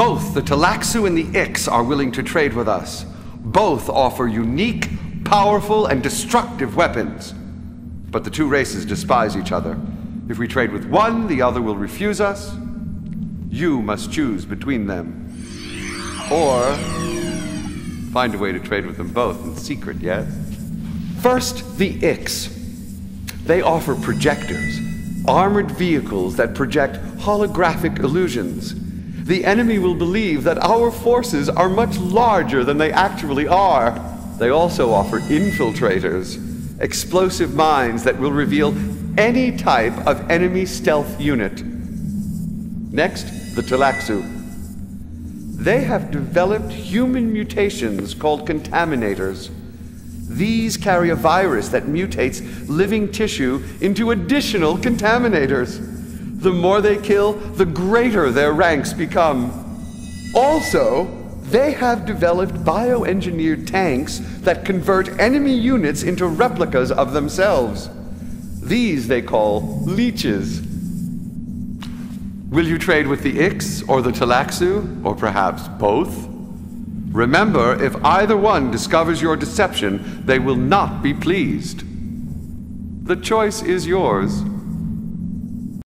Both the Tleilaxu and the Ix are willing to trade with us. Both offer unique, powerful, and destructive weapons. But the two races despise each other. If we trade with one, the other will refuse us. You must choose between them. Or find a way to trade with them both in secret, yes? First, the Ix. They offer projectors, armored vehicles that project holographic illusions. The enemy will believe that our forces are much larger than they actually are. They also offer infiltrators, explosive mines that will reveal any type of enemy stealth unit. Next, the Tleilaxu. They have developed human mutations called contaminators. These carry a virus that mutates living tissue into additional contaminators. The more they kill, the greater their ranks become. Also, they have developed bioengineered tanks that convert enemy units into replicas of themselves. These they call leeches. Will you trade with the Ix or the Tleilaxu, or perhaps both? Remember, if either one discovers your deception, they will not be pleased. The choice is yours.